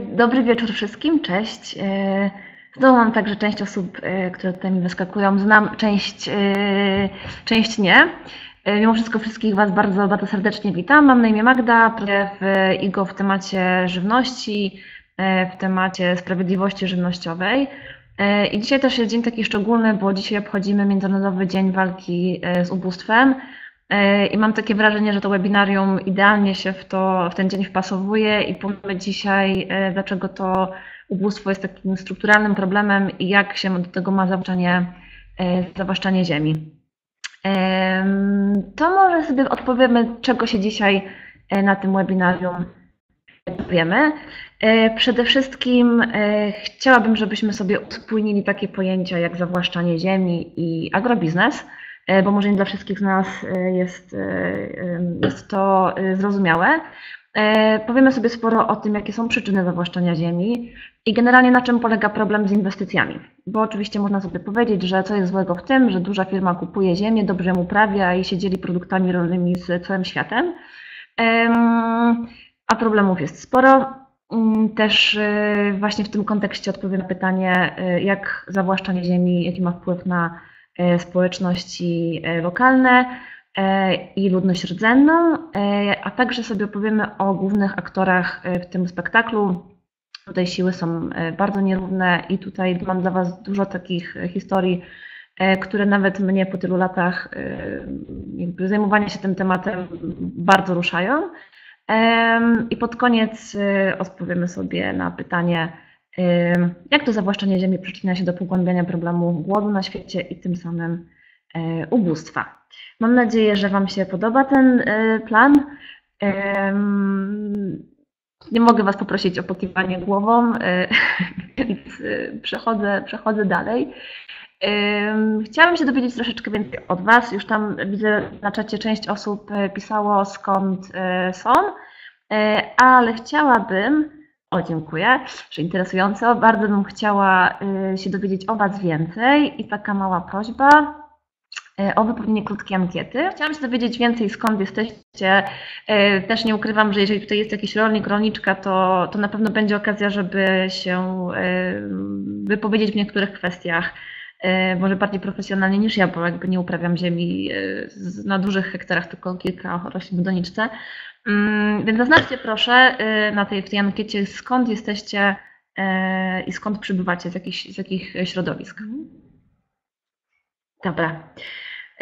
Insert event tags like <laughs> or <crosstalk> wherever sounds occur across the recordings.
Dobry wieczór wszystkim, cześć. E, znowu mam także część osób, e, które tutaj mi wyskakują. Znam część, e, część nie. Mimo wszystko wszystkich Was bardzo, bardzo serdecznie witam. Mam na imię Magda, pracuję w IGO w temacie żywności, w temacie sprawiedliwości żywnościowej. I dzisiaj też jest dzień taki szczególny, bo dzisiaj obchodzimy Międzynarodowy Dzień Walki z Ubóstwem. E, I mam takie wrażenie, że to webinarium idealnie się w, to, w ten dzień wpasowuje i powiemy dzisiaj, e, dlaczego to ubóstwo jest takim strukturalnym problemem i jak się do tego ma zawłaszczanie, e, zawłaszczanie ziemi. To może sobie odpowiemy, czego się dzisiaj na tym webinarium dowiemy. Przede wszystkim chciałabym, żebyśmy sobie uspójnili takie pojęcia jak zawłaszczanie ziemi i agrobiznes. E, bo może nie dla wszystkich z nas e, jest, e, jest to zrozumiałe. Powiemy sobie sporo o tym, jakie są przyczyny zawłaszczania ziemi i generalnie na czym polega problem z inwestycjami. Bo oczywiście można sobie powiedzieć, że co jest złego w tym, że duża firma kupuje ziemię, dobrze ją uprawia i się dzieli produktami rolnymi z całym światem. A problemów jest sporo. Mm, też właśnie w tym kontekście odpowiem na pytanie, jak zawłaszczanie ziemi, jaki ma wpływ na społeczności e, lokalne e, i ludność rdzenną, a także sobie opowiemy o głównych aktorach w tym spektaklu. Tutaj siły są bardzo nierówne i tutaj mam dla Was dużo takich historii, które nawet mnie po tylu latach zajmowania się tym tematem bardzo ruszają. I pod koniec odpowiemy sobie na pytanie, jak to zawłaszczanie ziemi przyczynia się do pogłębiania problemu głodu na świecie i tym samym e, ubóstwa? Mam nadzieję, że Wam się podoba ten e, plan. Nie mogę Was poprosić o pokiwanie głową, e, <laughs> więc przechodzę, przechodzę dalej. Chciałabym się dowiedzieć troszeczkę więcej od Was. Już tam widzę na czacie część osób pisało skąd są, ale chciałabym o, dziękuję, że interesująco. Bardzo bym chciała y, się dowiedzieć o Was więcej i taka mała prośba y, o wypełnienie krótkiej ankiety. Chciałam się dowiedzieć więcej, skąd jesteście. Y, też nie ukrywam, że jeżeli tutaj jest jakiś rolnik, rolniczka, to, to na pewno będzie okazja, żeby się wypowiedzieć w niektórych kwestiach może bardziej profesjonalnie niż ja, bo jakby nie uprawiam ziemi na dużych hektarach, tylko kilka roślin w doniczce. Mm, więc zaznaczcie proszę y, na tej, w tej ankiecie, skąd jesteście i skąd przybywacie, z jakich, z jakich środowisk. Dobra.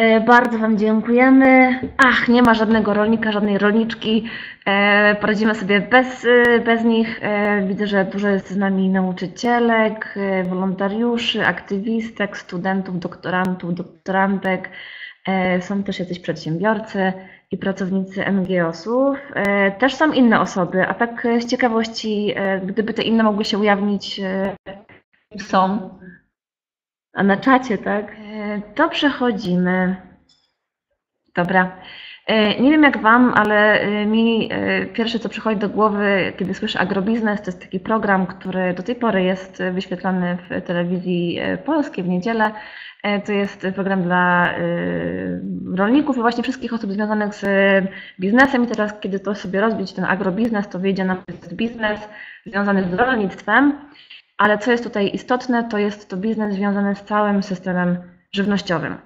Y, bardzo Wam dziękujemy. Ach, nie ma żadnego rolnika, żadnej rolniczki. Poradzimy sobie bez, bez nich. Widzę, że dużo jest z nami nauczycielek, wolontariuszy, aktywistek, studentów, doktorantów, doktorantek. Są też jacyś przedsiębiorcy i pracownicy NGOS-ów. E, też są inne osoby, a tak z ciekawości, e, gdyby te inne mogły się ujawnić, e, są. A na czacie, tak? To przechodzimy. Dobra. Nie wiem jak Wam, ale mi pierwsze co przychodzi do głowy, kiedy słyszę agrobiznes, to jest taki program, który do tej pory jest wyświetlany w telewizji polskiej w niedzielę E, to jest program dla e, rolników i właśnie wszystkich osób związanych z biznesem. I teraz, kiedy to sobie rozbić, ten agrobiznes, to wyjdzie nam biznes związany z rolnictwem. Ale co jest tutaj istotne, to jest to biznes związany z całym systemem żywnościowym.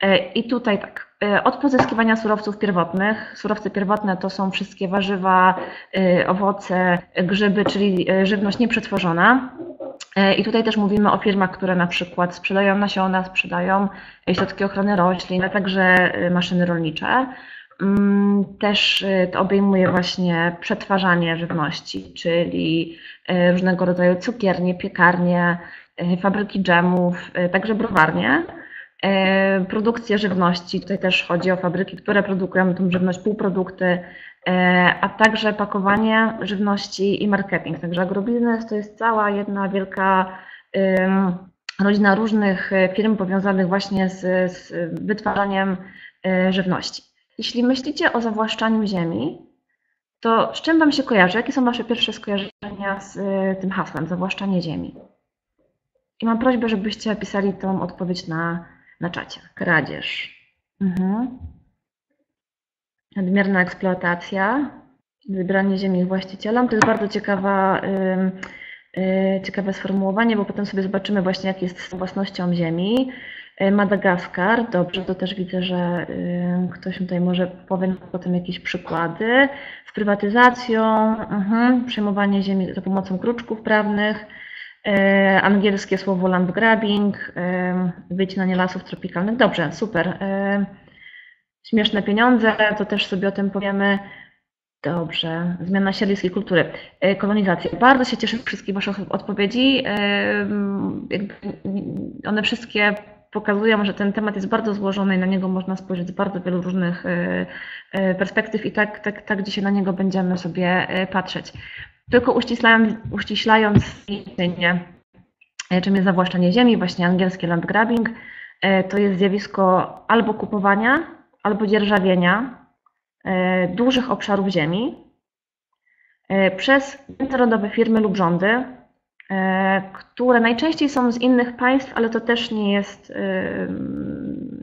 E, I tutaj tak, od pozyskiwania surowców pierwotnych. Surowce pierwotne to są wszystkie warzywa, owoce, grzyby, czyli żywność nieprzetworzona. E, I tutaj też mówimy o firmach, które na przykład sprzedają nasiona, sprzedają środki ochrony roślin, a także e, maszyny rolnicze. Mm, też e, to obejmuje właśnie przetwarzanie żywności, czyli różnego rodzaju cukiernie, piekarnie, fabryki dżemów, także browarnie. Produkcja żywności, tutaj też chodzi o fabryki, które produkują tą żywność, półprodukty, E, a także pakowanie żywności i marketing. Także agrobiznes to jest cała jedna wielka rodzina różnych firm powiązanych właśnie z, z wytwarzaniem e, żywności. Jeśli myślicie o zawłaszczaniu ziemi, to z czym Wam się kojarzy? Jakie są Wasze pierwsze skojarzenia z e, tym hasłem zawłaszczanie ziemi? I mam prośbę, żebyście pisali tą odpowiedź na, na czacie. Kradzież. Mhm nadmierna eksploatacja Wybranie ziemi właścicielom to jest bardzo ciekawa, y, ciekawe sformułowanie, bo potem sobie zobaczymy właśnie, jak jest z własnością ziemi. Y, Madagaskar, dobrze, to też widzę, że y, ktoś tutaj może powie potem jakieś przykłady. Z prywatyzacją, mhm, przejmowanie ziemi za pomocą kruczków prawnych, angielskie słowo land grabbing, wycinanie lasów tropikalnych. Dobrze, super. Śmieszne pieniądze, to też sobie o tym powiemy. Dobrze. Zmiana siedlisk i kultury. E, kolonizacja. Bardzo się cieszę z wszystkich Waszych odpowiedzi. E, one wszystkie pokazują, że ten temat jest bardzo złożony i na niego można spojrzeć z bardzo wielu różnych e, perspektyw i tak, tak, tak dzisiaj na niego będziemy sobie patrzeć. Tylko uściślając, uściślając czym jest zawłaszczanie ziemi, właśnie angielskie land grabbing, to jest zjawisko albo kupowania, albo dzierżawienia E, dużych obszarów ziemi e, przez międzynarodowe firmy lub rządy, e, które najczęściej są z innych państw, ale to też nie jest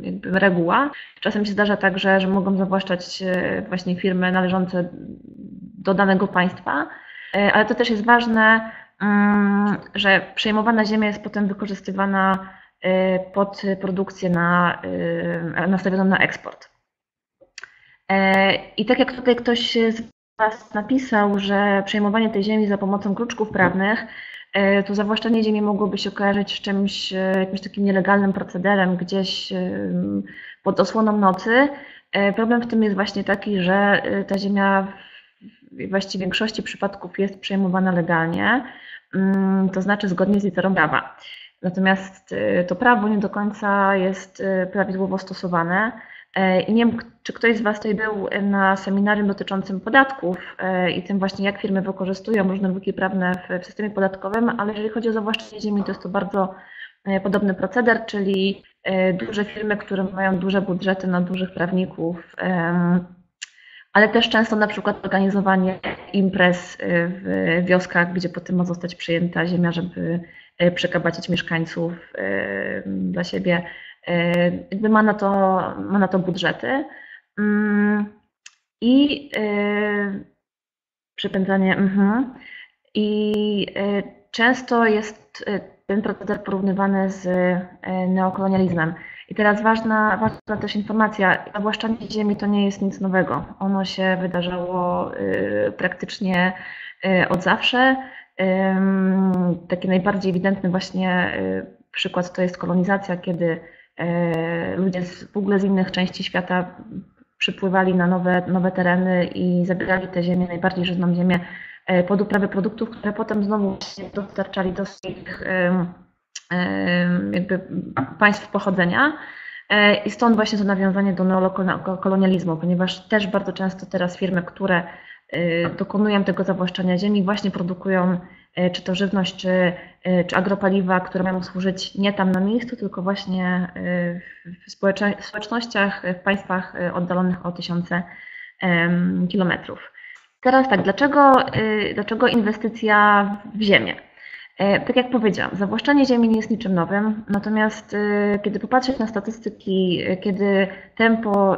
jakby reguła. Czasem się zdarza tak, że, mogą zawłaszczać właśnie firmy należące do danego państwa, ale to też jest ważne, mm, że przejmowana ziemia jest potem wykorzystywana pod produkcję na, nastawioną na eksport. E, I tak jak tutaj ktoś z Was napisał, że przejmowanie tej ziemi za pomocą kruczków prawnych, e, to zawłaszczenie ziemi mogłoby się kojarzyć z czymś, e, jakimś takim nielegalnym procederem gdzieś pod osłoną nocy. Problem w tym jest właśnie taki, że ta ziemia w właściwie większości przypadków jest przejmowana legalnie, mm, to znaczy zgodnie z literą prawa. Natomiast to prawo nie do końca jest prawidłowo stosowane. E, I nie wiem, czy ktoś z Was tutaj był na seminarium dotyczącym podatków e, i tym właśnie, jak firmy wykorzystują różne luki prawne w systemie podatkowym, ale jeżeli chodzi o zawłaszczenie ziemi, to jest to bardzo e, podobny proceder, czyli duże firmy, które mają duże budżety na dużych prawników, ale też często na przykład organizowanie imprez w wioskach, gdzie potem ma zostać przyjęta ziemia, żeby przekabacić mieszkańców dla siebie jakby ma na to, ma na to budżety. Mm, I e, przepędzanie. Mhm. I e, często jest ten proceder porównywany z neokolonializmem. I teraz ważna, ważna też informacja, zawłaszczanie ziemi to nie jest nic nowego. Ono się wydarzało praktycznie od zawsze. Taki najbardziej ewidentny właśnie przykład to jest kolonizacja, kiedy ludzie z, w ogóle z innych części świata przypływali na nowe, nowe tereny i zabierali te ziemię, najbardziej żyzną ziemię, e, pod uprawę produktów, które potem znowu dostarczali do swoich jakby państw pochodzenia. E, I stąd właśnie to nawiązanie do neokolonializmu, ponieważ też bardzo często teraz firmy, które dokonują tego zawłaszczania ziemi, właśnie produkują E, czy to żywność, czy, e, czy agropaliwa, które mają służyć nie tam na miejscu, tylko właśnie e, w społecznościach, w państwach oddalonych o tysiące kilometrów. Teraz tak, dlaczego, dlaczego inwestycja w ziemię? Tak jak powiedziałam, zawłaszczanie ziemi nie jest niczym nowym, natomiast kiedy popatrzeć na statystyki, kiedy tempo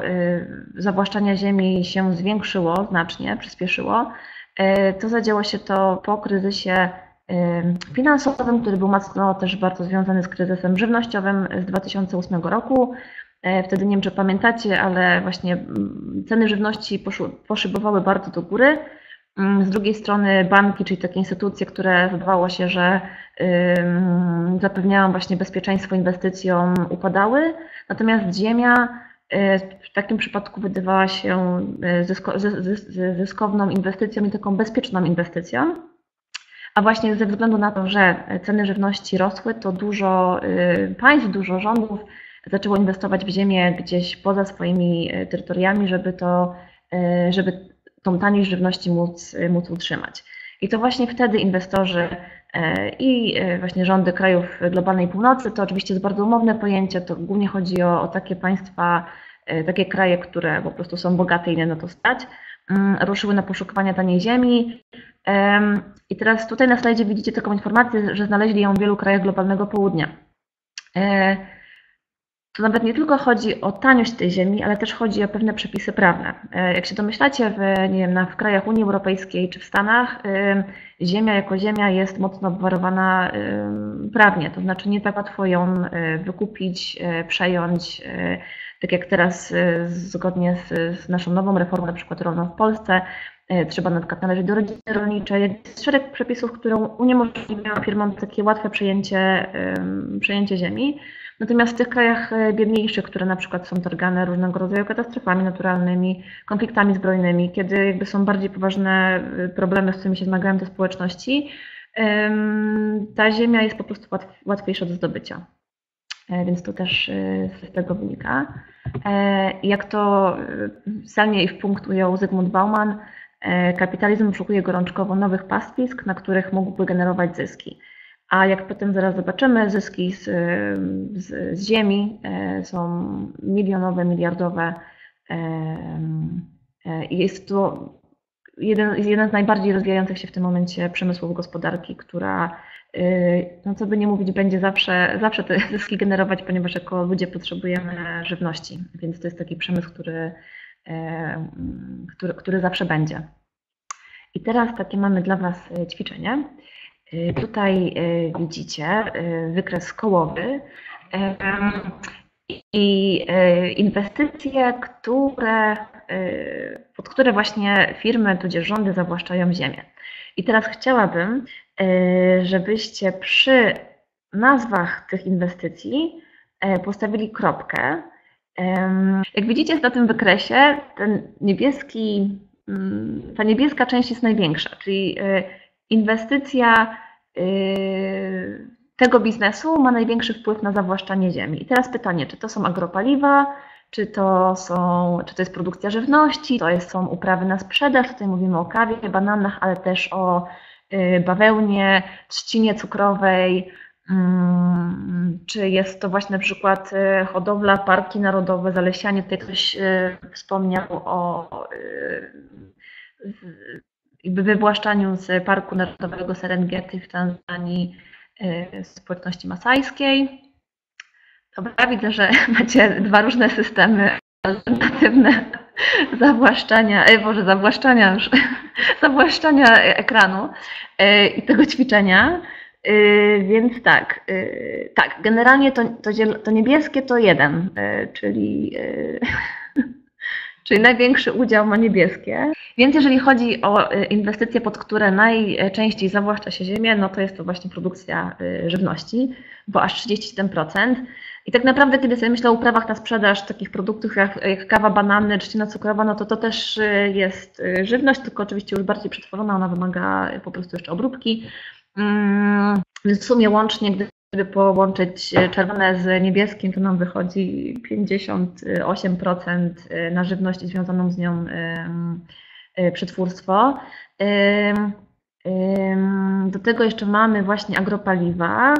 zawłaszczania ziemi się zwiększyło znacznie, przyspieszyło, E, to zadziało się to po kryzysie finansowym, który był mocno też bardzo związany z kryzysem żywnościowym z 2008 roku. E, wtedy nie wiem, czy pamiętacie, ale właśnie mm, ceny żywności poszybowały bardzo do góry. Mm, z drugiej strony banki, czyli takie instytucje, które wydawało się, że zapewniają właśnie bezpieczeństwo inwestycjom, upadały. Natomiast ziemia E, w takim przypadku wydawała się e, zyskowną inwestycją i taką bezpieczną inwestycją. A właśnie ze względu na to, że ceny żywności rosły, to dużo e, państw, dużo rządów zaczęło inwestować w ziemię gdzieś poza swoimi terytoriami, żeby, to, żeby tą taniej żywności móc, móc utrzymać. I to właśnie wtedy inwestorzy i właśnie rządy krajów globalnej północy, to oczywiście jest bardzo umowne pojęcie, to głównie chodzi o, o takie państwa E, takie kraje, które po prostu są bogate i nie na to stać, mm, ruszyły na poszukiwania taniej ziemi. I teraz tutaj na slajdzie widzicie taką informację, że znaleźli ją w wielu krajach globalnego południa. E, to nawet nie tylko chodzi o taniość tej ziemi, ale też chodzi o pewne przepisy prawne. E, jak się domyślacie, w, nie wiem, w krajach Unii Europejskiej czy w Stanach, ziemia jako ziemia jest mocno obwarowana prawnie, to znaczy nie tak łatwo ją wykupić, przejąć. Tak jak teraz, zgodnie z, z naszą nową reformą, na przykład rolną w Polsce, trzeba na przykład należeć do rodziny rolniczej. Jest szereg przepisów, które uniemożliwiają firmom takie łatwe przejęcie, przejęcie ziemi. Natomiast w tych krajach e, biedniejszych, które na przykład są targane różnego rodzaju katastrofami naturalnymi, konfliktami zbrojnymi, kiedy jakby są bardziej poważne e, problemy, z którymi się zmagają te społeczności, ta ziemia jest po prostu łatwiejsza do zdobycia. E, więc to też z tego wynika. Jak to celnie i w punkt ujął Zygmunt Bauman, kapitalizm szukuje gorączkowo nowych pastwisk, na których mógłby generować zyski. A jak potem zaraz zobaczymy, zyski z, z, z ziemi e, są milionowe, miliardowe. E, e, jest to jeden, jeden z najbardziej rozwijających się w tym momencie przemysłów gospodarki, która, no co by nie mówić, będzie zawsze, zawsze te <laughs> zyski generować, ponieważ jako ludzie potrzebujemy żywności. Więc to jest taki przemysł, który, który, który zawsze będzie. I teraz takie mamy dla Was ćwiczenie. Y, tutaj y, widzicie y, wykres kołowy i inwestycje, które, pod które właśnie firmy tudzież rządy zawłaszczają ziemię. I teraz chciałabym, żebyście przy nazwach tych inwestycji postawili kropkę. Jak widzicie na tym wykresie, ten niebieski, mm, ta niebieska część jest największa, czyli inwestycja y, tego biznesu ma największy wpływ na zawłaszczanie ziemi. I teraz pytanie, czy to są agropaliwa, czy to, są, czy to jest produkcja żywności, to jest, są uprawy na sprzedaż, tutaj mówimy o kawie, bananach, ale też o y, bawełnie, trzcinie cukrowej, mm, czy jest to właśnie na przykład y, hodowla, parki narodowe, zalesianie. Tutaj ktoś wspomniał o jakby wywłaszczaniu z Parku Narodowego Serengeti w Tanzanii y, społeczności masajskiej. Dobra, widzę, że <laughs> macie dwa różne systemy alternatywne <laughs> zawłaszczania, e, Boże, zawłaszczania już, <laughs> zawłaszczania ekranu e, i tego ćwiczenia. E, więc tak, tak, generalnie to, to, to niebieskie to jeden, czyli czyli największy udział ma niebieskie. Więc jeżeli chodzi o y, inwestycje, pod które najczęściej zawłaszcza się ziemię, no to jest to właśnie produkcja y, żywności, bo aż 37%. I tak naprawdę, kiedy sobie myślę o uprawach na sprzedaż takich produktów jak, jak kawa, banany, trzcina cukrowa, no to to też y, jest żywność, tylko oczywiście już bardziej przetworzona, ona wymaga po prostu jeszcze obróbki. Mm, więc w sumie łącznie, gdy Gdyby połączyć e, czerwone z niebieskim, to nam wychodzi 58% e, na żywność związaną z nią e, przetwórstwo. Do tego jeszcze mamy właśnie agropaliwa.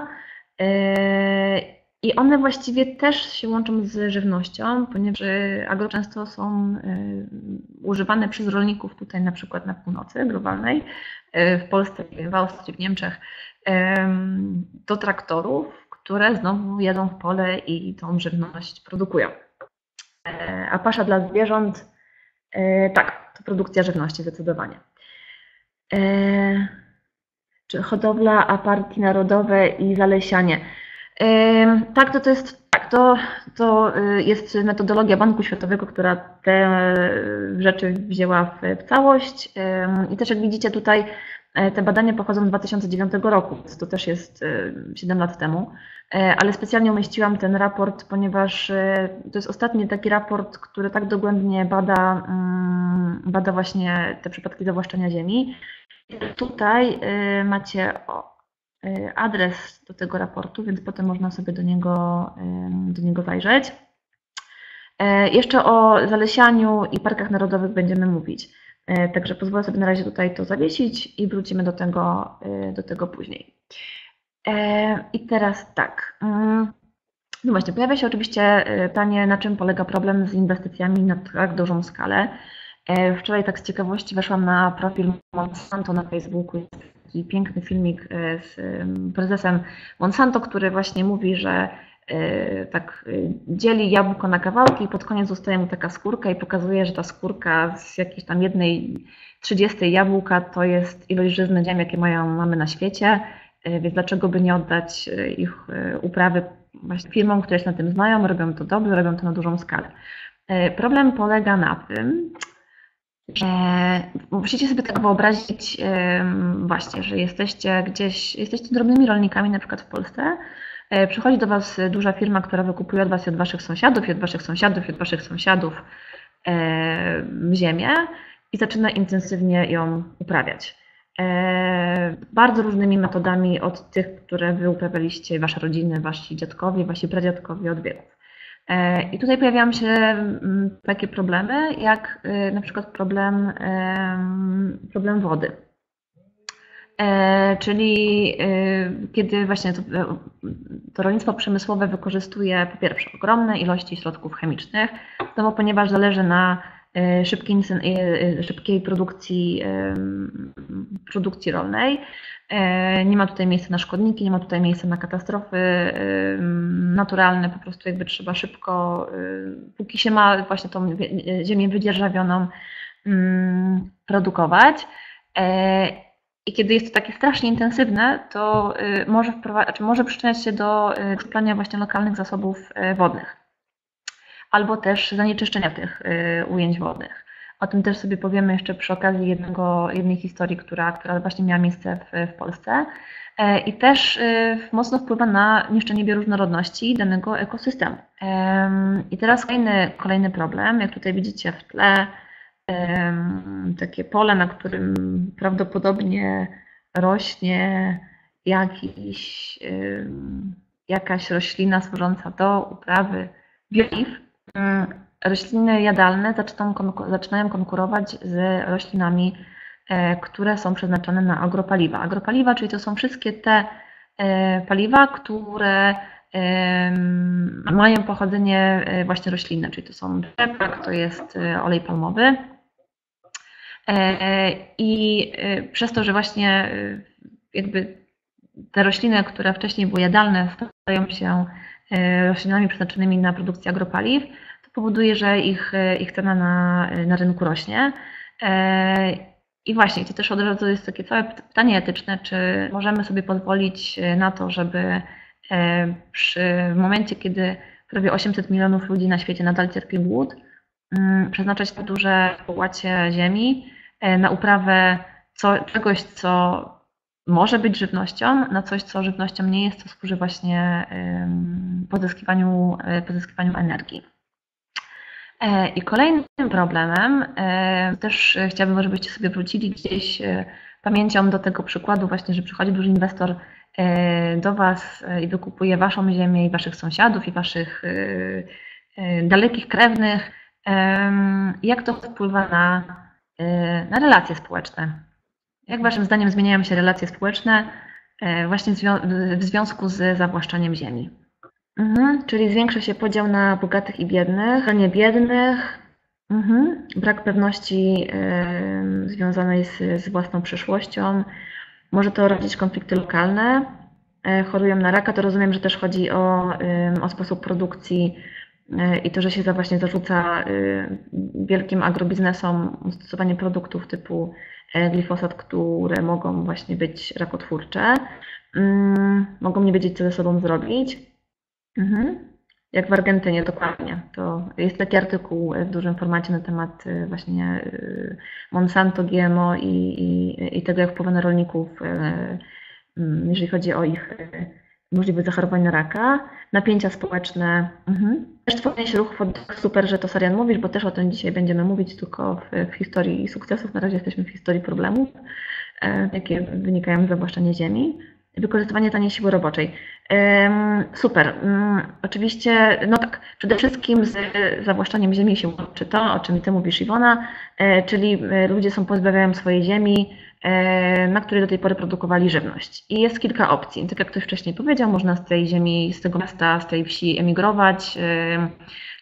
I one właściwie też się łączą z żywnością, ponieważ agro często są używane przez rolników tutaj na przykład na północy globalnej, w Polsce, w Austrii, w Niemczech do traktorów, które znowu jadą w pole i tą żywność produkują. E, a pasza dla zwierząt, e, tak, to produkcja żywności zdecydowanie. E, czy hodowla, aparki narodowe i zalesianie. Tak, to, to jest tak, to, to jest metodologia Banku Światowego, która te rzeczy wzięła w, całość. I też jak widzicie tutaj E, te badania pochodzą z 2009 roku, to też jest 7 e, lat temu, ale specjalnie umieściłam ten raport, ponieważ to jest ostatni taki raport, który tak dogłębnie bada, mm, bada właśnie te przypadki zawłaszczenia ziemi. Tutaj macie adres do tego raportu, więc potem można sobie do niego, do niego zajrzeć. Jeszcze o zalesianiu i parkach narodowych będziemy mówić. E, także pozwolę sobie na razie tutaj to zawiesić i wrócimy do tego, e, do tego później. E, I teraz tak. No właśnie, pojawia się oczywiście pytanie, na czym polega problem z inwestycjami na tak dużą skalę. Wczoraj tak z ciekawości weszłam na profil Monsanto na Facebooku. Taki piękny filmik z prezesem Monsanto, który właśnie mówi, że tak dzieli jabłko na kawałki i pod koniec zostaje mu taka skórka i pokazuje, że ta skórka z jakiejś tam jednej trzydziestej jabłka to jest ilość żyzny ziem, jakie mają, mamy na świecie, więc dlaczego by nie oddać ich uprawy właśnie firmom, które się na tym znają, robią to dobrze, robią to na dużą skalę. Problem polega na tym, że musicie sobie tak wyobrazić właśnie, że jesteście gdzieś, jesteście drobnymi rolnikami na przykład w Polsce, e, przychodzi do Was duża firma, która wykupuje od Was i od Waszych sąsiadów, i od Waszych sąsiadów, i od Waszych sąsiadów ziemię i zaczyna intensywnie ją uprawiać. E, bardzo różnymi metodami od tych, które Wy uprawialiście, Wasze rodziny, Wasi dziadkowie, Wasi pradziadkowie od wieków. E, I tutaj pojawiają się mm, takie problemy, jak y, na przykład problem, problem wody. E, czyli y, kiedy właśnie to, to rolnictwo przemysłowe wykorzystuje po pierwsze ogromne ilości środków chemicznych, no bo ponieważ zależy na y, szybkiej, szybkiej produkcji, produkcji rolnej, E, nie ma tutaj miejsca na szkodniki, nie ma tutaj miejsca na katastrofy naturalne, po prostu jakby trzeba szybko, póki się ma właśnie tą ziemię wydzierżawioną, mm, produkować. E, I kiedy jest to takie strasznie intensywne, to może, może przyczyniać się do szplania y, właśnie lokalnych zasobów wodnych albo też zanieczyszczenia tych ujęć wodnych. O tym też sobie powiemy jeszcze przy okazji jednego, jednej historii, która, która właśnie miała miejsce w, w Polsce. E, I też e, mocno wpływa na niszczenie bioróżnorodności danego ekosystemu. I teraz kolejny, kolejny problem, jak tutaj widzicie w tle, takie pole, na którym prawdopodobnie rośnie jakiś, jakaś roślina służąca do uprawy bioliw rośliny jadalne zaczynają konkurować z roślinami, e, które są przeznaczone na agropaliwa. Agropaliwa, czyli to są wszystkie te e, paliwa, które mają pochodzenie e, właśnie roślinne, czyli to są rzepak, to jest olej palmowy. I przez to, że właśnie jakby te rośliny, które wcześniej były jadalne, stają się roślinami przeznaczonymi na produkcję agropaliw, powoduje, że ich, ich cena na, na rynku rośnie. E, I właśnie, to też od razu jest takie całe pytanie etyczne, czy możemy sobie pozwolić na to, żeby e, przy w momencie, kiedy prawie 800 milionów ludzi na świecie nadal cierpi głód, mm, przeznaczać tak duże połacie ziemi e, na uprawę co, czegoś, co może być żywnością, na coś, co żywnością nie jest, co służy właśnie pozyskiwaniu, pozyskiwaniu energii. E, I kolejnym problemem, e, też chciałabym, żebyście sobie wrócili gdzieś e, pamięcią do tego przykładu właśnie, że przychodzi duży inwestor do Was i wykupuje Waszą ziemię i Waszych sąsiadów i Waszych dalekich krewnych. Jak to wpływa na, na relacje społeczne? Jak Waszym zdaniem zmieniają się relacje społeczne właśnie w związku z zawłaszczaniem ziemi? Mhm, czyli zwiększa się podział na bogatych i biednych, nie biednych. Mhm. Brak pewności y, związanej z, z własną przyszłością. Może to rodzić konflikty lokalne. Y, chorują na raka, to rozumiem, że też chodzi o, o sposób produkcji i to, że się za właśnie zarzuca wielkim agrobiznesom stosowanie produktów typu glifosat, które mogą właśnie być rakotwórcze. Mm, mogą nie wiedzieć, co ze sobą zrobić. Mhm. Jak w Argentynie, dokładnie. To jest taki artykuł w dużym formacie na temat y, właśnie y, Monsanto, GMO i, i, i tego, jak wpływa na rolników, mm, jeżeli chodzi o ich możliwość zachorowań na raka. Napięcia społeczne. Mhm. Też tworzenie się ruchów super, że to Sarian mówisz, bo też o tym dzisiaj będziemy mówić, tylko w, w historii sukcesów. Na razie jesteśmy w historii problemów, e, jakie wynikają z zawłaszczenia ziemi wykorzystywanie taniej siły roboczej. Super. Mm, oczywiście, no tak, przede wszystkim z zawłaszczaniem ziemi się łączy to, o czym Ty mówisz, Iwona, e, czyli e, ludzie są pozbawiają swojej ziemi, na której do tej pory produkowali żywność. I jest kilka opcji. Tak jak ktoś wcześniej powiedział, można z tej ziemi, z tego miasta, z tej wsi emigrować.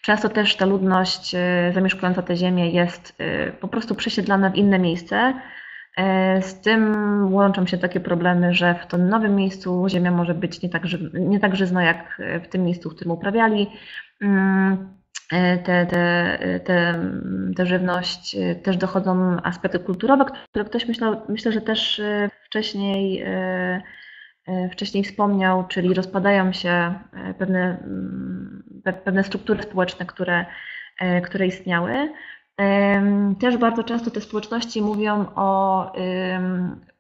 Często też ta ludność zamieszkująca tę ziemię jest po prostu przesiedlana w inne miejsce, Z tym łączą się takie problemy, że w tym nowym miejscu ziemia może być nie tak, nie tak żyzna jak w tym miejscu, w którym uprawiali mm, te, te, te, te żywność. Też dochodzą aspekty kulturowe, które ktoś myślał, myślę, że też wcześniej wcześniej wspomniał, czyli rozpadają się pewne, mm, pewne struktury społeczne, które, które istniały. Też bardzo często te społeczności mówią o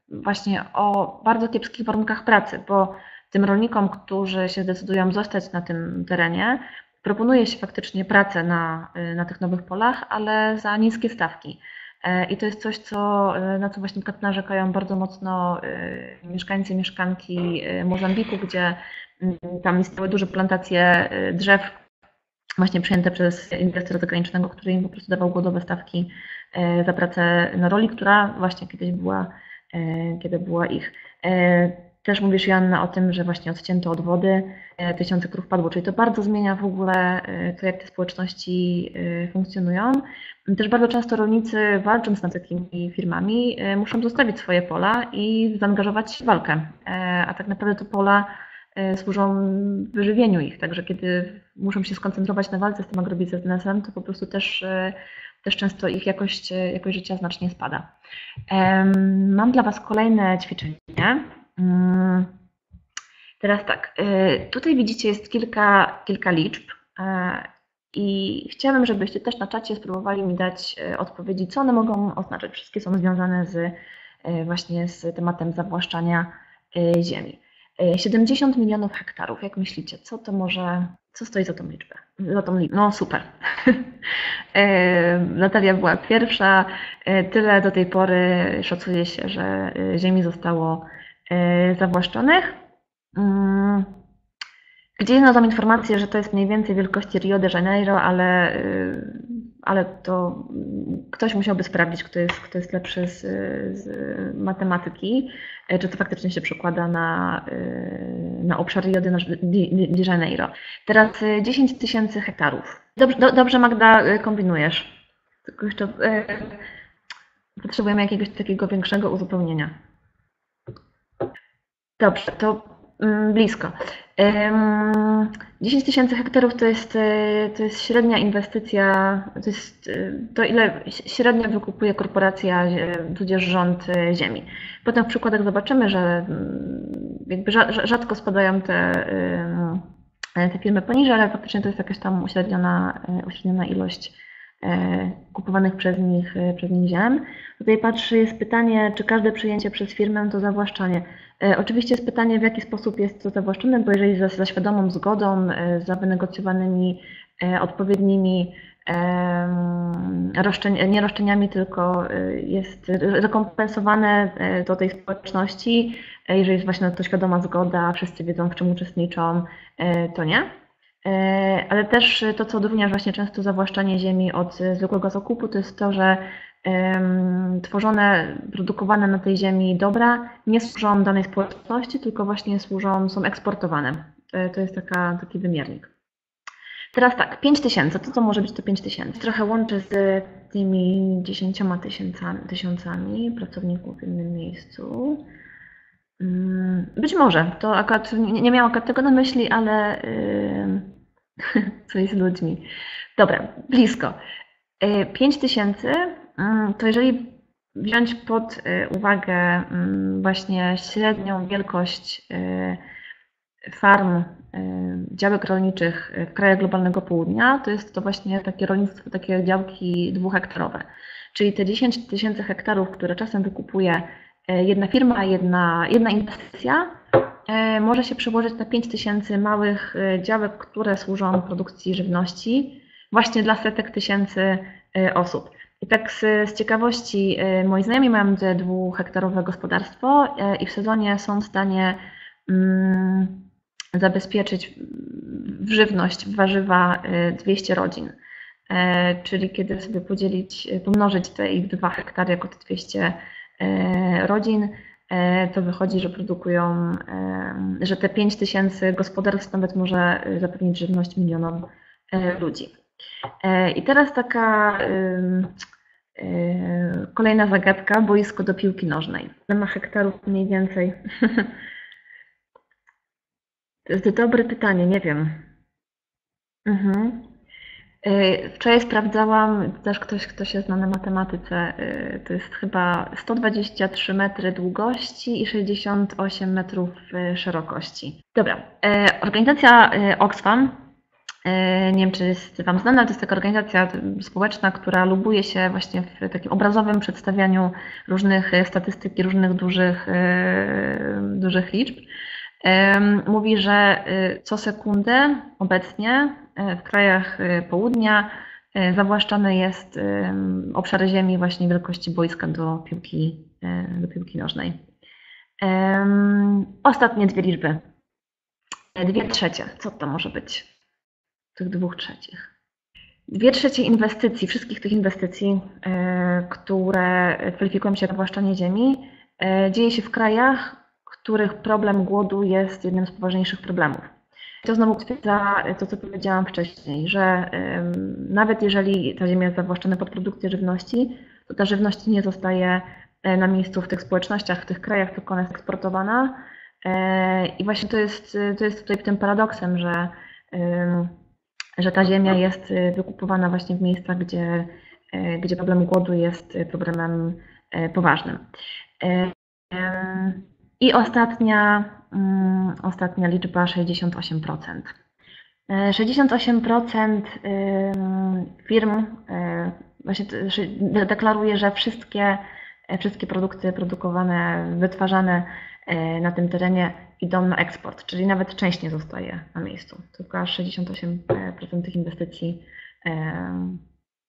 właśnie o bardzo kiepskich warunkach pracy, bo tym rolnikom, którzy się decydują zostać na tym terenie, proponuje się faktycznie pracę na, na tych nowych polach, ale za niskie stawki. E, I to jest coś, co, na co właśnie narzekają bardzo mocno e, mieszkańcy, mieszkanki Mozambiku, gdzie mm, tam istniały duże plantacje drzew, właśnie przyjęte przez inwestora zagranicznego, który im po prostu dawał głodowe stawki e, za pracę na roli, która właśnie kiedyś była, e, kiedy była ich. E, też mówisz, Joanna, o tym, że właśnie odcięto od wody, tysiące krów padło, czyli to bardzo zmienia w ogóle to, jak te społeczności funkcjonują. Też bardzo często rolnicy walcząc z takimi firmami muszą zostawić swoje pola i zaangażować się w walkę, a tak naprawdę to pola E, służą wyżywieniu ich. Także kiedy muszą się skoncentrować na walce z tym agrobiznesem, to po prostu też, e, też często ich jakość, e, jakość życia znacznie spada. Mam dla Was kolejne ćwiczenie. Mm, teraz tak, tutaj widzicie jest kilka, kilka liczb i chciałabym, żebyście też na czacie spróbowali mi dać odpowiedzi, co one mogą oznaczać. Wszystkie są związane z właśnie z tematem zawłaszczania ziemi. 70 milionów hektarów, jak myślicie, co to może, co stoi za tą liczbę? Za tą liczbę? No super. <laughs> Natalia była pierwsza. Tyle do tej pory szacuje się, że ziemi zostało zawłaszczonych. Mm. Gdzie znalazłam informację, że to jest mniej więcej wielkości Rio de Janeiro, ale, ale to ktoś musiałby sprawdzić, kto jest, kto jest lepszy z, z matematyki. E, czy to faktycznie się przekłada na, na obszar Rio de Janeiro. Teraz 10 e, tysięcy hektarów. Dobrze, do, dobrze, Magda, kombinujesz. Tylko jeszcze potrzebujemy jakiegoś takiego większego uzupełnienia. Dobrze, to mm, blisko. 10 tysięcy hektarów to jest, e, to jest średnia inwestycja, to jest e, to, ile średnio wykupuje korporacja, e, tudzież rząd ziemi. Potem w przykładach zobaczymy, że mm, jakby rzadko spadają te, te firmy poniżej, ale faktycznie to jest jakaś tam uśredniona, uśredniona ilość kupowanych przez nich, przez nich ziem. Tutaj patrzy, jest pytanie, czy każde przyjęcie przez firmę to zawłaszczanie. E, oczywiście jest pytanie, w jaki sposób jest to zawłaszczone, bo jeżeli za, za świadomą zgodą, e, za wynegocjowanymi e, odpowiednimi roszczeń, nie roszczeniami, tylko jest rekompensowane do tej społeczności, jeżeli jest właśnie to świadoma zgoda, wszyscy wiedzą, w czym uczestniczą, to nie. Ale też to, co odróżnia właśnie często zawłaszczanie ziemi od zwykłego zakupu, to jest to, że tworzone, produkowane na tej ziemi dobra nie służą danej społeczności, tylko właśnie służą, są eksportowane. To jest taka, taki wymiernik. Teraz tak, 5 tysięcy, to co może być to 5 tysięcy? Trochę łączę z tymi 10 tysiącami, tysiącami pracowników w innym miejscu. Mm, być może, to akurat nie, nie miałam akurat tego na myśli, ale yy, <laughs> co jest z ludźmi. Dobra, blisko. 5 yy, tysięcy to jeżeli wziąć pod y, uwagę mm, właśnie średnią wielkość y, farm, y, działek rolniczych w krajach globalnego południa, to jest to właśnie takie rolnictwo, takie działki dwuhektarowe. Czyli te 10 tysięcy hektarów, które czasem wykupuje jedna firma, jedna, jedna inwestycja, może się przełożyć na 5 tysięcy małych działek, które służą produkcji żywności właśnie dla setek tysięcy osób. I tak z, z ciekawości, y, moi znajomi mają dwuhektarowe gospodarstwo y, i w sezonie są w stanie mm, zabezpieczyć w żywność, w warzywa 200 y, rodzin. Czyli kiedy sobie podzielić, pomnożyć te ich dwa hektary jako te 200 rodzin, to wychodzi, że produkują, że te 5 tysięcy gospodarstw nawet może zapewnić żywność milionom ludzi. I teraz taka Kolejna zagadka, boisko do piłki nożnej. Ile ma hektarów mniej więcej? <laughs> To jest dobre pytanie, nie wiem. Mhm. Y, wczoraj sprawdzałam, też ktoś, kto się zna na matematyce, to jest chyba 123 metry długości i 68 metrów szerokości. Dobra, organizacja Oxfam, nie wiem czy jest Wam znana, to jest taka organizacja społeczna, która lubuje się właśnie w takim obrazowym przedstawianiu różnych statystyk i różnych dużych, dużych liczb. Mówi, że co sekundę obecnie E, w krajach e, południa e, zawłaszczane jest obszar ziemi właśnie wielkości boiska do piłki, do piłki nożnej. Ostatnie dwie liczby. Dwie trzecie. Co to może być? Tych dwóch trzecich. Dwie trzecie inwestycji, wszystkich tych inwestycji, które kwalifikują się na zawłaszczanie ziemi, dzieje się w krajach, których problem głodu jest jednym z poważniejszych problemów. To znowu potwierdza to, co powiedziałam wcześniej, że nawet jeżeli ta ziemia jest zawłaszczona pod produkcję żywności, to ta żywność nie zostaje e, na miejscu w tych społecznościach, w tych krajach, tylko ona jest eksportowana. E, I właśnie to jest, to jest tutaj tym paradoksem, że, że ta ziemia jest e, wykupowana właśnie w miejscach, gdzie, gdzie problem głodu jest problemem poważnym. I ostatnia, mm, ostatnia liczba 68%. 68% e, firm właśnie deklaruje, że wszystkie, wszystkie produkty produkowane, wytwarzane na tym terenie idą na eksport, czyli nawet część nie zostaje na miejscu. Tylko aż 68% tych inwestycji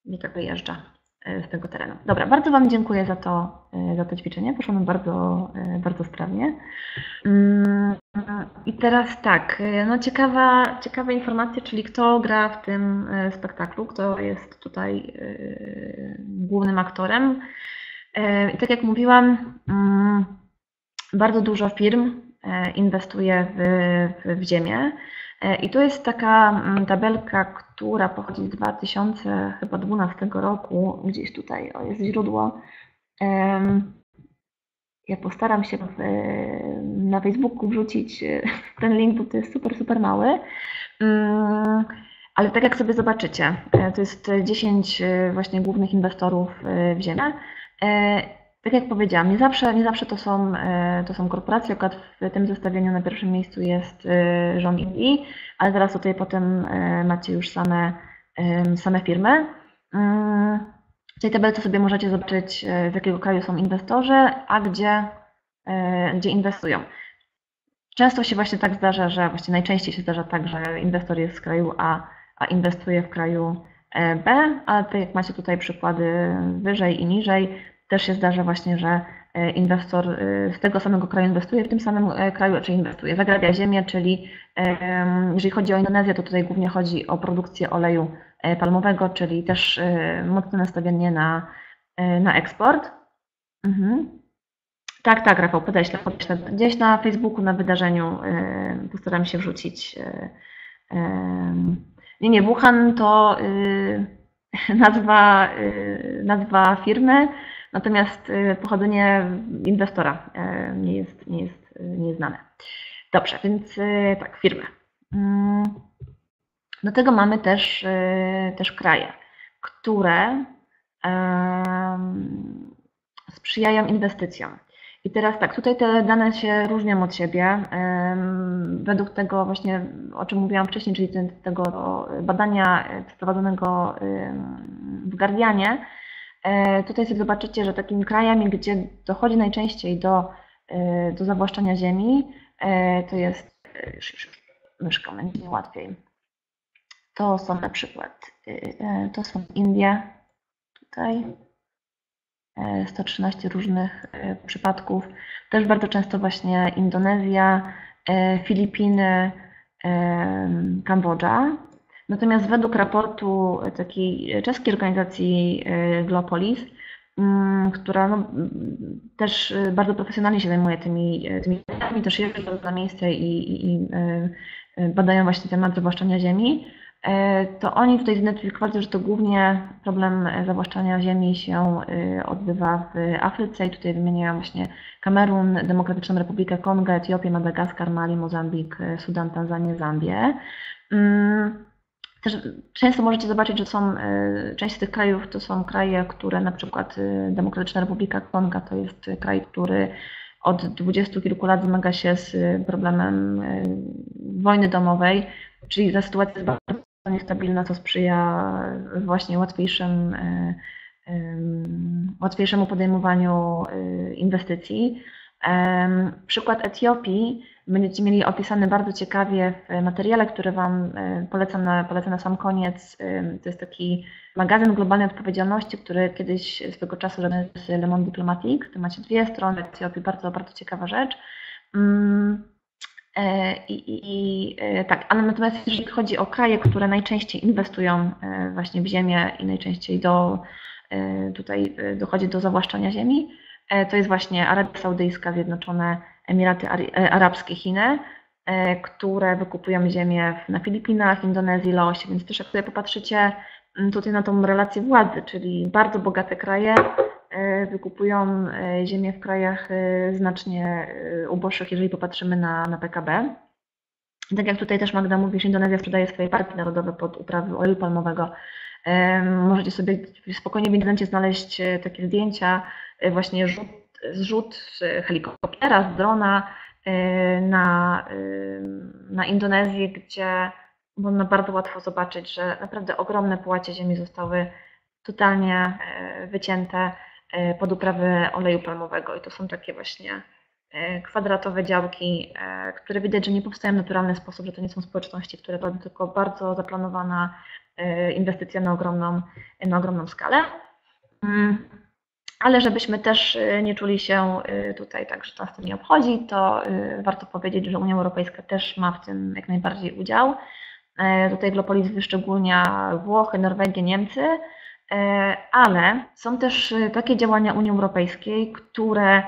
nie tak wyjeżdża. E, z tego terenu. Dobra, bardzo Wam dziękuję za to, e, za to ćwiczenie. Poszło nam bardzo, e, bardzo sprawnie. Mm, I teraz tak, no ciekawa, ciekawa informacja, czyli kto gra w tym spektaklu, kto jest tutaj głównym aktorem. I tak jak mówiłam, mm, bardzo dużo firm inwestuje w, w, w ziemię. E, I tu jest taka mm, tabelka, która pochodzi z 2012 roku, gdzieś tutaj o, jest źródło. Ja postaram się w, na Facebooku wrzucić e, <laughs> ten link, bo to jest super, super mały. Mm, ale tak jak sobie zobaczycie, e, to jest 10 właśnie głównych inwestorów w ziemię tak jak powiedziałam, nie zawsze, nie zawsze to, są, e, to są korporacje. Akurat w tym zestawieniu na pierwszym miejscu jest e, rząd Indii, ale zaraz tutaj potem e, macie już same, same firmy. Mm, w tej tabelce sobie możecie zobaczyć, z jakiego kraju są inwestorzy, a gdzie, gdzie inwestują. Często się właśnie tak zdarza, że właśnie najczęściej się zdarza tak, że inwestor jest z kraju A, a inwestuje w kraju B, ale tak jak macie tutaj przykłady wyżej i niżej, też się zdarza właśnie, że e, inwestor e, z tego samego kraju inwestuje w tym samym e, kraju, czy inwestuje, zagrabia ziemię, czyli jeżeli chodzi o Indonezję, to tutaj głównie chodzi o produkcję oleju palmowego, czyli też mocne nastawienie na, na eksport. Mhm. Tak, tak, Rafał, podeślę, podeślę. Gdzieś na Facebooku, na wydarzeniu postaram się wrzucić. Nie, nie, Wuhan to <laughs> nazwa, nazwa firmy, natomiast y, pochodzenie inwestora y, nie jest, nie jest, y, nie jest znane. Dobrze, więc tak, firmy. Mm, do tego mamy też, też kraje, które sprzyjają inwestycjom. I teraz tak, tutaj te dane się różnią od siebie. Według tego właśnie, o czym mówiłam wcześniej, czyli tego badania przeprowadzonego w Guardianie, tutaj sobie zobaczycie, że takimi krajami, gdzie dochodzi najczęściej do, e, do zawłaszczania ziemi, e, to jest, myszką będzie łatwiej. To są na przykład, to są Indie, tutaj 113 różnych przypadków. Też bardzo często właśnie Indonezja, Filipiny, Kambodża. Natomiast według raportu takiej czeskiej organizacji e, Glopolis, mm, która no, też bardzo profesjonalnie się zajmuje tymi, e, tymi tematami, też jeżdżą na miejsce i, i, i e, badają właśnie temat zawłaszczania ziemi, to oni tutaj zidentyfikowali, że to głównie problem zawłaszczania ziemi się odbywa w Afryce i tutaj wymieniają właśnie Kamerun, Demokratyczną Republikę Konga, Etiopię, Madagaskar, Mali, Mozambik, Sudan, Tanzanię, Zambię. Też często możecie zobaczyć, że są część z tych krajów to są kraje, które na przykład Demokratyczna Republika Konga to jest kraj, który od dwudziestu kilku lat zmaga się z problemem wojny domowej, czyli ta sytuacja jest bardzo niestabilna, co sprzyja właśnie łatwiejszym, łatwiejszemu podejmowaniu inwestycji. Przykład Etiopii będziecie mieli opisany bardzo ciekawie w materiale, który Wam polecam na, polecam na sam koniec. To jest taki magazyn globalnej odpowiedzialności, który kiedyś swego czasu robił z Le Monde Diplomatique. Tu macie dwie strony Etiopii, bardzo, bardzo ciekawa rzecz. I, i, tak, ale natomiast jeżeli chodzi o kraje, które najczęściej inwestują właśnie w ziemię i najczęściej do, tutaj dochodzi do zawłaszczania ziemi, to jest właśnie Arabia Saudyjska, Zjednoczone Emiraty Arabskie, Chiny, które wykupują ziemię na Filipinach, Indonezji, Laosie, więc też jak sobie popatrzycie tutaj na tą relację władzy, czyli bardzo bogate kraje wykupują ziemię w krajach znacznie uboższych, jeżeli popatrzymy na, na PKB. Tak jak tutaj też Magda mówi, że Indonezja sprzedaje swoje parki narodowe pod uprawy oleju palmowego. Możecie sobie spokojnie w internecie znaleźć takie zdjęcia, właśnie rzut, zrzut helikoptera, z drona na, na Indonezję, gdzie można bardzo łatwo zobaczyć, że naprawdę ogromne połacie ziemi zostały totalnie wycięte pod uprawę oleju palmowego. I to są takie właśnie kwadratowe działki, które widać, że nie powstają w naturalny sposób, że to nie są społeczności, które robią tylko bardzo zaplanowana inwestycja na ogromną, na ogromną skalę. Ale żebyśmy też nie czuli się tutaj tak, że nas to nie obchodzi, to warto powiedzieć, że Unia Europejska też ma w tym jak najbardziej udział. Tutaj Glopolis wyszczególnia Włochy, Norwegię, Niemcy, ale są też takie działania Unii Europejskiej, które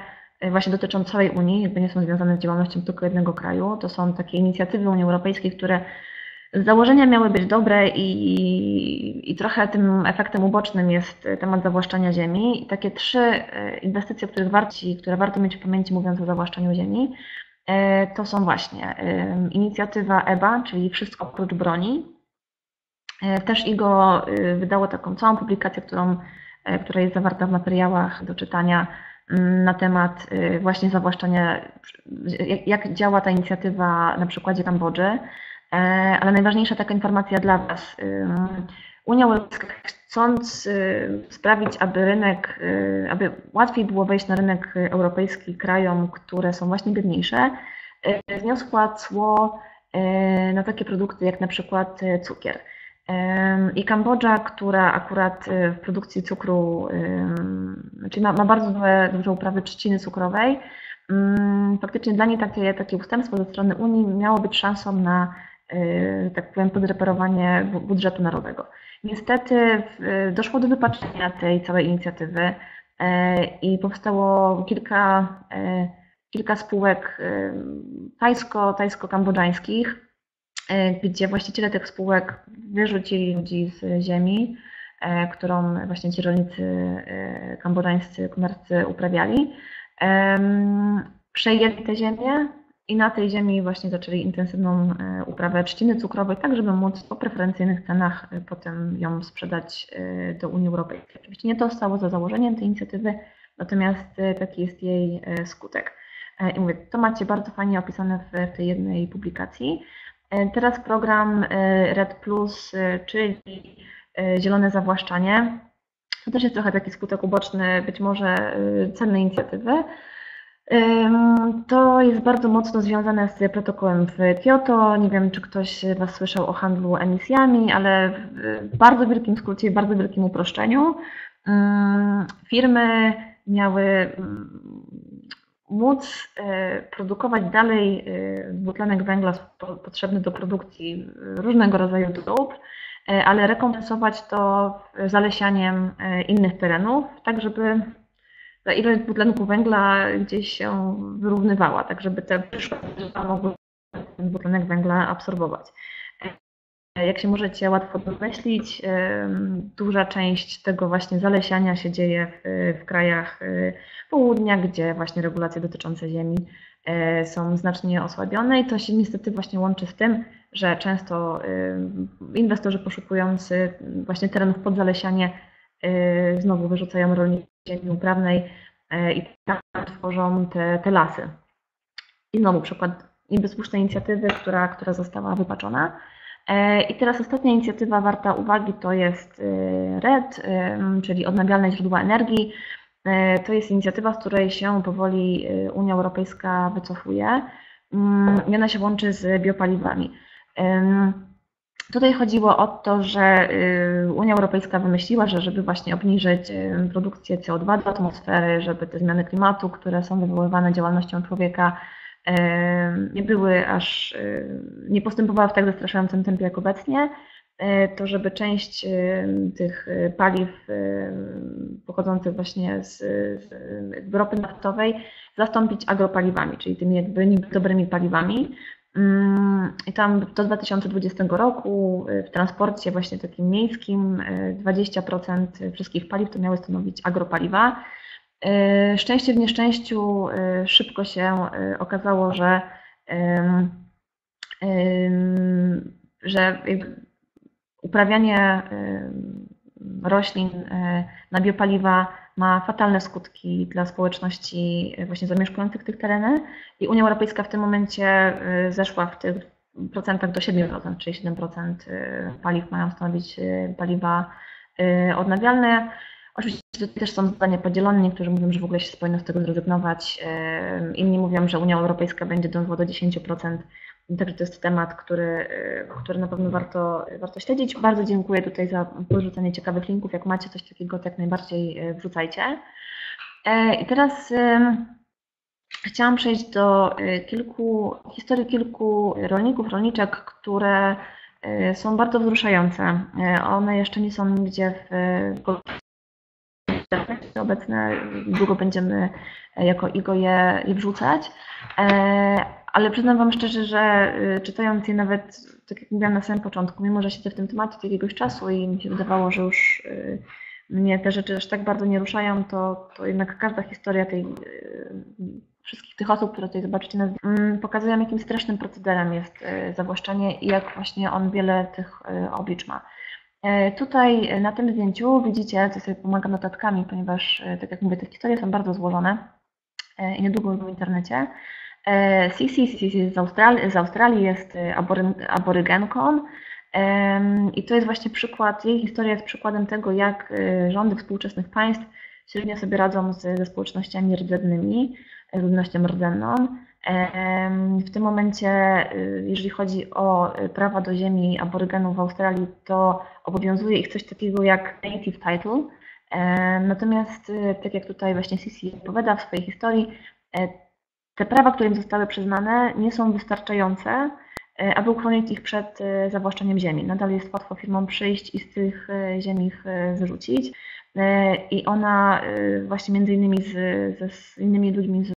właśnie dotyczą całej Unii, jakby nie są związane z działalnością tylko jednego kraju. To są takie inicjatywy Unii Europejskiej, które założenia miały być dobre i, i trochę tym efektem ubocznym jest temat zawłaszczania ziemi. I takie trzy inwestycje, których warci, które warto mieć w pamięci mówiąc o zawłaszczaniu ziemi, to są właśnie inicjatywa EBA, czyli Wszystko oprócz broni. Też IGO wydało taką całą publikację, którą, która jest zawarta w materiałach do czytania na temat właśnie zawłaszczania, jak działa ta inicjatywa na przykładzie Kambodży. Ale najważniejsza taka informacja dla Was. Unia Europejska chcąc sprawić, aby rynek, aby łatwiej było wejść na rynek europejski krajom, które są właśnie biedniejsze, wniosła cło na takie produkty jak na przykład cukier. I Kambodża, która akurat w produkcji cukru, czyli ma, ma bardzo duże, duże uprawy trzciny cukrowej, faktycznie dla niej takie, takie ustępstwo ze strony Unii miało być szansą na, tak powiem, podreperowanie budżetu narodowego. Niestety doszło do wypaczenia tej całej inicjatywy i powstało kilka, kilka spółek tajsko, tajsko-kambodżańskich, gdzie właściciele tych spółek wyrzucili ludzi z ziemi, którą właśnie ci rolnicy kambodżańscy, komercy uprawiali. Przejęli tę ziemię i na tej ziemi właśnie zaczęli intensywną uprawę trzciny cukrowej, tak żeby móc po preferencyjnych cenach potem ją sprzedać do Unii Europejskiej. Oczywiście nie to stało za założeniem tej inicjatywy, natomiast taki jest jej skutek. I mówię, to macie bardzo fajnie opisane w tej jednej publikacji. Teraz program Red Plus, czyli zielone zawłaszczanie. To też jest trochę taki skutek uboczny, być może cennej inicjatywy. To jest bardzo mocno związane z protokołem w Kyoto. Nie wiem, czy ktoś Was słyszał o handlu emisjami, ale w bardzo wielkim skrócie, bardzo wielkim uproszczeniu. Firmy miały móc produkować dalej dwutlenek węgla potrzebny do produkcji różnego rodzaju dóbr, ale rekompensować to zalesianiem innych terenów, tak żeby ta ilość dwutlenku węgla gdzieś się wyrównywała, tak żeby te przyszłe mogły ten dwutlenek węgla absorbować. jak się możecie łatwo domyślić, duża część tego właśnie zalesiania się dzieje w, w krajach południa, gdzie właśnie regulacje dotyczące ziemi są znacznie osłabione i to się niestety właśnie łączy z tym, że często inwestorzy poszukujący właśnie terenów pod zalesianie znowu wyrzucają rolników ziemi uprawnej i tam tworzą te, te lasy. I znowu przykład niby słusznej inicjatywy, która, która została wypaczona. E, I teraz ostatnia inicjatywa warta uwagi to jest e, RED, e, czyli odnawialne źródła energii. To jest inicjatywa, z której się powoli Unia Europejska wycofuje mm, i ona się łączy z biopaliwami. Tutaj chodziło o to, że Unia Europejska wymyśliła, że żeby właśnie obniżyć produkcję CO2 do atmosfery, żeby te zmiany klimatu, które są wywoływane działalnością człowieka, nie były aż, nie postępowały w tak zastraszającym tempie jak obecnie, to żeby część tych paliw pochodzących właśnie z, z ropy naftowej zastąpić agropaliwami, czyli tymi jakby dobrymi paliwami. Mm, I tam do 2020 roku e, w transporcie właśnie takim miejskim 20% wszystkich paliw to miały stanowić agropaliwa. E, szczęście w nieszczęściu szybko się okazało, że, że uprawianie roślin na biopaliwa ma fatalne skutki dla społeczności właśnie zamieszkujących tych terenach i Unia Europejska w tym momencie zeszła w tych procentach do 7%, czyli 7% paliw mają stanowić paliwa odnawialne. Oczywiście też są zdania podzielone. Niektórzy mówią, że w ogóle się powinno z tego zrezygnować. Inni mówią, że Unia Europejska będzie dążyła do 10%. Także to jest temat, który, który na pewno warto, warto śledzić. Bardzo dziękuję tutaj za porzucenie ciekawych linków. Jak macie coś takiego, to jak najbardziej e, wrzucajcie. E, I teraz chciałam przejść do e, kilku, historii kilku rolników, rolniczek, które są bardzo wzruszające. One jeszcze nie są nigdzie w obecne, długo będziemy e, jako IGO je, je wrzucać. Ale przyznam Wam szczerze, że e, czytając je nawet, tak jak mówiłam na samym początku, mimo że siedzę w tym temacie od jakiegoś czasu i mi się wydawało, że już mnie te rzeczy aż tak bardzo nie ruszają, to, to jednak każda historia tej, wszystkich tych osób, które tutaj zobaczycie, mm, pokazują, jakim strasznym procederem jest zawłaszczanie i jak właśnie on wiele tych oblicz ma. Tutaj na tym zdjęciu widzicie, co sobie pomagam notatkami, ponieważ, tak jak mówię, te historie są bardzo złożone i niedługo w internecie. Sisi, Sisi z Australii, z Australii jest aborygenką i to jest właśnie przykład, jej historia jest przykładem tego, jak rządy współczesnych państw średnio sobie radzą ze społecznościami rdzennymi, ludnością rdzenną. W tym momencie, jeżeli chodzi o prawa do ziemi aborygenów w Australii, to obowiązuje ich coś takiego jak native title. Natomiast, tak jak tutaj właśnie Sisi opowiada w swojej historii, e, te prawa, które im zostały przyznane, nie są wystarczające, e, aby uchronić ich przed zawłaszczeniem ziemi. Nadal jest łatwo firmom przyjść i z tych ziemi ich wyrzucić. I ona właśnie między innymi z, z innymi ludźmi z